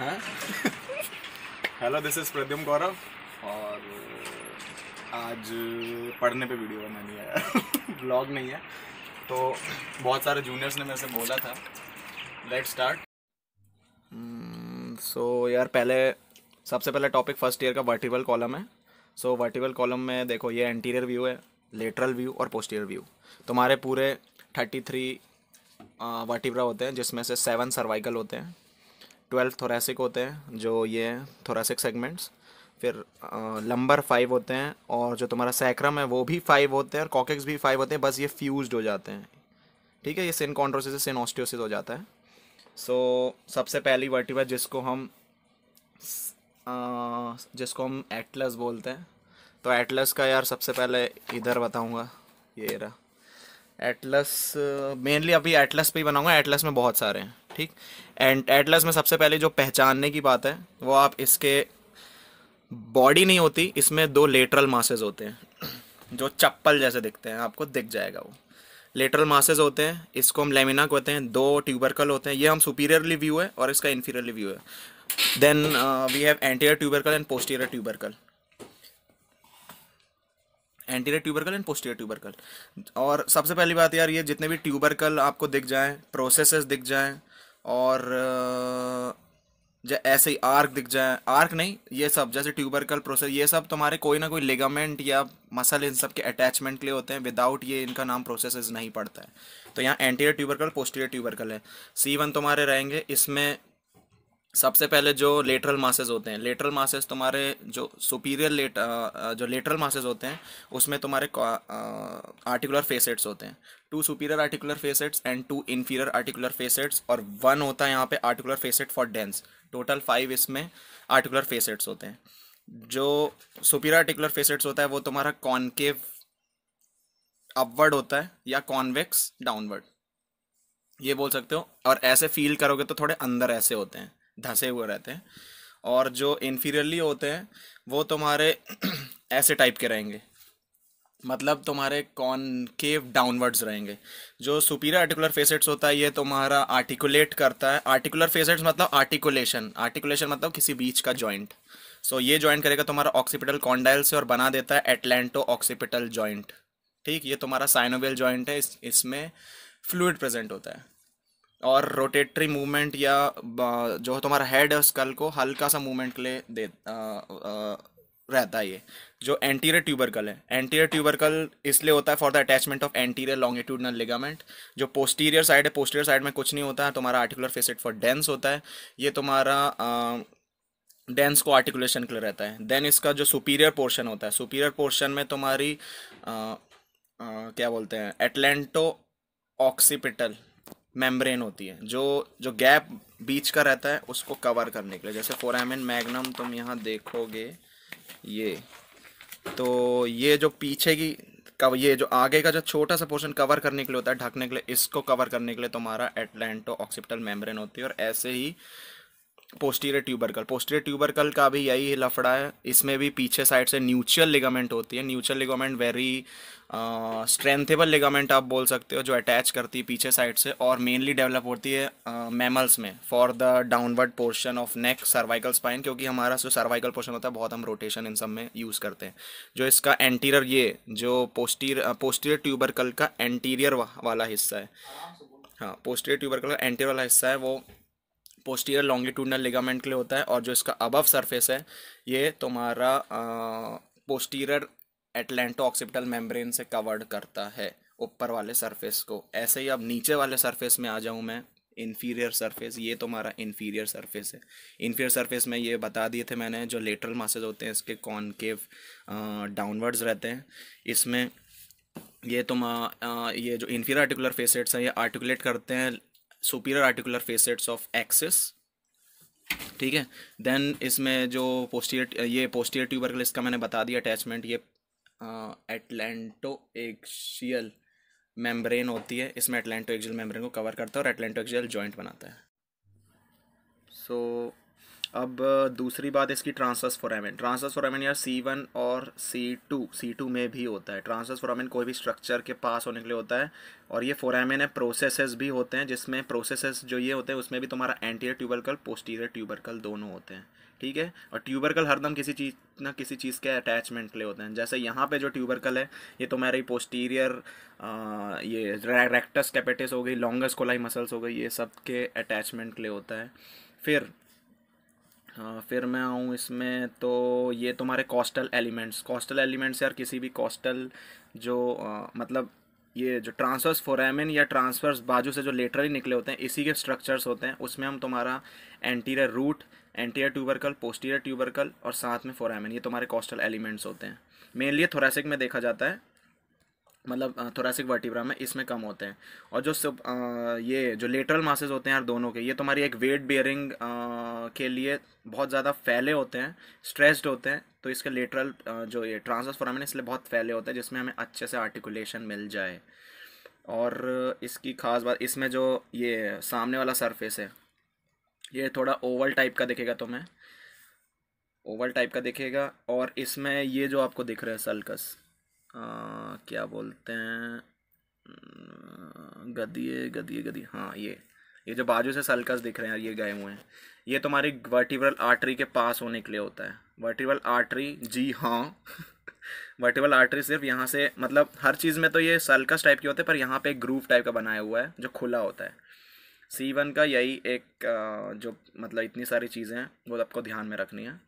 Hello this is Pradyum Gaurav और आज पढ़ने पे वीडियो बनानी है। ब्लॉग नहीं है। तो बहुत सारे जूनियर्स ने मेरे से बोला था। लेट स्टार्ट सो यार, पहले, सबसे पहले टॉपिक फ़र्स्ट ईयर का वर्टिबल कॉलम है। सो वर्टिबल कॉलम में देखो, ये एंटीरियर व्यू है लेटरल व्यू और पोस्टीरियर व्यू तुम्हारे पूरे थर्टी थ्री वर्टिब्रा होते हैं, जिसमें से सेवन सर्वाइकल होते हैं। ट्वेल्व थोरेसिक होते हैं जो ये थोरेसिक सेगमेंट्स फिर लंबर फाइव होते हैं और जो तुम्हारा सैक्रम है वो भी फाइव होते हैं और कॉकेक्स भी फाइव होते हैं बस ये फ्यूज्ड हो जाते हैं। ठीक है ये सिन कॉन्ट्रोसिस सिन ऑस्टियोसिस हो जाता है। सो so, सबसे पहली वर्टिब्रा जिसको हम जिसको हम एटलस बोलते हैं। तो एटलस का यार सबसे पहले इधर बताऊँगा ये रहा। एटलस मेनली अभी एटलस पे ही बनाऊँगा एटलस में बहुत सारे हैं। ठीक? एंड एटलस में सबसे पहले जो पहचानने की बात है, वो आप इसके बॉडी नहीं होती, इसमें दो लेटरल मासेज होते हैं। जो चप्पल जैसे दिखते हैं, आपको दिख जाएगा वो। लेटरल मासेज होते हैं, इसको हम लेमिना कहते हैं, दो ट्यूबरकल होते हैं। ये हम सुपीरियरली व्यू है और इसका इन्फीरियरली व्यू है। Then we have anterior tubercle and posterior tubercle anterior tubercle and posterior tubercle और सबसे पहली बात यार, ये जितने भी ट्यूबरकल आपको दिख जाएँ प्रोसेसेस दिख जाएँ और ऐसे ही आर्क दिख जाए। आर्क नहीं, ये सब, जैसे ट्यूबरकल प्रोसेस ये सब तुम्हारे कोई ना कोई लिगामेंट या मसल इन सब के अटैचमेंट के लिए होते हैं। विदाउट ये इनका नाम प्रोसेस नहीं पड़ता है। तो यहाँ एंटीरियर ट्यूबरकल पोस्टीरियर ट्यूबरकल है। सी वन तुम्हारे रहेंगे। इसमें सबसे पहले जो लेटरल मासेस होते हैं लेटरल मासेस तुम्हारे जो सुपीरियर लेट जो लेटरल मासेस होते हैं, उसमें तुम्हारे आर्टिकुलर फेसेट्स होते हैं। Two superior articular facets and two inferior articular facets और वन होता है यहाँ पे articular facet for dens total five इसमें आर्टिकुलर फेसेट्स होते हैं। जो सुपीरियर आर्टिकुलर फेसेट्स होता है वो तुम्हारा कॉनकेव अपवर्ड होता है या कॉन्वेक्स डाउनवर्ड ये बोल सकते हो। और ऐसे फील करोगे तो थोड़े अंदर ऐसे होते हैं, धंसे हुए रहते हैं। और जो इन्फीरियरली होते हैं, वो तुम्हारे ऐसे टाइप के रहेंगे। मतलब तुम्हारे कॉनकेव डाउनवर्ड्स रहेंगे। जो सुपीरियर आर्टिकुलर फेसेट्स होता है ये तुम्हारा आर्टिकुलेट करता है। आर्टिकुलर फेसेट्स मतलब आर्टिकुलेशन आर्टिकुलेशन मतलब किसी बीच का जॉइंट सो so, ये ज्वाइंट करेगा तुम्हारा ऑक्सीपिटल कॉन्डाइल से और बना देता है एटलैंटो ऑक्सीपिटल जॉइंट ठीक? ये तुम्हारा साइनोवेल जॉइंट है। इस, इसमें फ्लूड प्रेजेंट होता है। और रोटेटरी मूवमेंट या जो तुम्हारा हेड है स्कल को हल्का सा मूवमेंट के लिए दे आ, आ, रहता है ये जो एंटीरियर ट्यूबरकल है। एंटीरियर ट्यूबरकल इसलिए होता है for the attachment of anterior longitudinal ligament जो पोस्टीरियर साइड है पोस्टीरियर साइड में कुछ नहीं होता है तुम्हारा आर्टिकुलर फेसेट फॉर डेंस होता है। ये तुम्हारा डेंस को आर्टिकुलेशन के लिए रहता है। देन इसका जो सुपीरियर पोर्शन होता है सुपीरियर पोर्शन में तुम्हारी आ, आ, क्या बोलते हैं एटलेंटो ऑक्सीपिटल मेम्ब्रेन होती है जो जो गैप बीच का रहता है उसको कवर करने के लिए। जैसे फोरामिन मैग्नम तुम यहाँ देखोगे ये। तो ये जो पीछे की कव, ये जो आगे का जो छोटा सा पोर्शन कवर करने के लिए होता है, ढकने के लिए, इसको कवर करने के लिए तुम्हारा एटलेंटो ऑक्सीपिटल मेम्ब्रेन होती है और ऐसे ही पोस्टीरियर ट्यूबरकल पोस्टीरियर ट्यूबरकल का भी यही लफड़ा है। इसमें भी पीछे साइड से न्यूचुअल लिगामेंट होती है। Nuchal ligament very strengthable ligament आप बोल सकते हो जो अटैच करती है पीछे साइड से और मेनली डेवलप होती है मैमल्स uh, में for the downward portion of neck cervical spine क्योंकि हमारा जो सर्वाइकल पोर्शन होता है बहुत हम रोटेशन इन सब में यूज़ करते हैं। जो इसका एंटीरियर ये जो पोस्टीर पोस्टीरियर ट्यूबरकल का एंटीरियर वाला हिस्सा है। हाँ पोस्टीरियर ट्यूबरकल का एंटीरियर वाला हिस्सा है वो पोस्टीरियर लॉन्गिट्यूडनल लिगामेंट के लिए होता है और जो इसका अबव सरफेस है, ये तुम्हारा पोस्टीरियर एटलेंटो ऑक्सीपिटल मेम्ब्रेन से कवर्ड करता है ऊपर वाले सरफेस को। ऐसे ही अब नीचे वाले सरफेस में आ जाऊँ मैं इन्फीरियर सरफेस ये तुम्हारा इन्फीरियर सरफेस है। इन्फीरियर सरफेस में ये बता दिए थे मैंने, जो लेटरल मासेज होते हैं, इसके कॉनकेव डाउनवर्ड्स रहते हैं। इसमें ये तुम ये जो इन्फीरियर आर्टिकुलर फेसेट्स हैं, ये आर्टिकुलेट करते हैं superior articular facets of axis ठीक है? देन इसमें जो पोस्टियर ये पोस्टियर ट्यूबरकल इसका मैंने बता दिया अटैचमेंट ये एटलेंटो एक्शियल मेम्ब्रेन होती है। इसमें एटलेंटो एक्शियल मेम्ब्रेन को कवर करता है और एटलेंटो एक्जियल जॉइंट बनाता है। सो so, अब दूसरी बात इसकी ट्रांसवर्स फोरामेन ट्रांसवर्स फोरामेन यार सी वन और सी टू सी टू में भी होता है. ट्रांसवर्स फोरामेन कोई भी स्ट्रक्चर के पास होने के लिए होता है और ये फोरामेन है प्रोसेसेस भी होते हैं, जिसमें प्रोसेसेस जो ये होते हैं, उसमें भी तुम्हारा एंटीरियर ट्यूबरकल पोस्टीरियर ट्यूबरकल दोनों होते हैं. ठीक है? और ट्यूबरकल हरदम किसी चीज़, ना किसी चीज़ के अटैचमेंट लिए होते हैं. जैसे यहाँ पे जो ट्यूबरकल है, ये तुम्हारी पोस्टीरियर ये रेक्टस कैपेटिस हो गई लॉन्गस कोलाई मसल्स हो गई, ये सब के अटैचमेंट लिए होता है. फिर हाँ फिर मैं आऊँ इसमें तो ये तुम्हारे कॉस्टल एलिमेंट्स कॉस्टल एलिमेंट्स यार किसी भी कॉस्टल जो आ, मतलब ये जो ट्रांसवर्स फोरामिन या ट्रांसवर्स बाजू से जो लेटरली निकले होते हैं इसी के स्ट्रक्चर्स होते हैं. उसमें हम तुम्हारा anterior root anterior tubercle posterior tubercle और साथ में फोरामिन ये तुम्हारे कॉस्टल एलिमेंट्स होते हैं. मेनली थोरेसिक में देखा जाता है. मतलब थोरासिक वर्टिब्रा में इसमें कम होते हैं. और जो सब ये जो लेटरल मासेस होते हैं यार दोनों के ये तुम्हारी एक वेट बियरिंग के लिए बहुत ज़्यादा फैले होते हैं स्ट्रेस्ड होते हैं तो इसके लेटरल जो ये ट्रांसवर्स फोरामिन इसलिए बहुत फैले होते हैं जिसमें हमें अच्छे से आर्टिकुलेशन मिल जाए। और इसकी खास बात इसमें जो ये सामने वाला सरफेस है ये थोड़ा ओवल टाइप का दिखेगा तुम्हें। ओवल टाइप का दिखेगा और इसमें ये जो आपको दिख रहा है सल्कस आ, क्या बोलते हैं गदिए गदिए गदी हाँ ये। ये जो बाजू से सल्कस दिख रहे हैं, ये गए हुए हैं। ये तुम्हारी वर्टिब्रल आर्टरी के पास होने के लिए होता है। वर्टिब्रल आर्टरी जी हाँ। वर्टिबल आर्टरी सिर्फ़ यहाँ से मतलब हर चीज़ में तो ये सल्कस टाइप के होते हैं, पर यहाँ पे एक ग्रूव टाइप का बनाया हुआ है, जो खुला होता है। सी वन का यही एक जो मतलब इतनी सारी चीज़ें हैं, वो आपको ध्यान में रखनी है।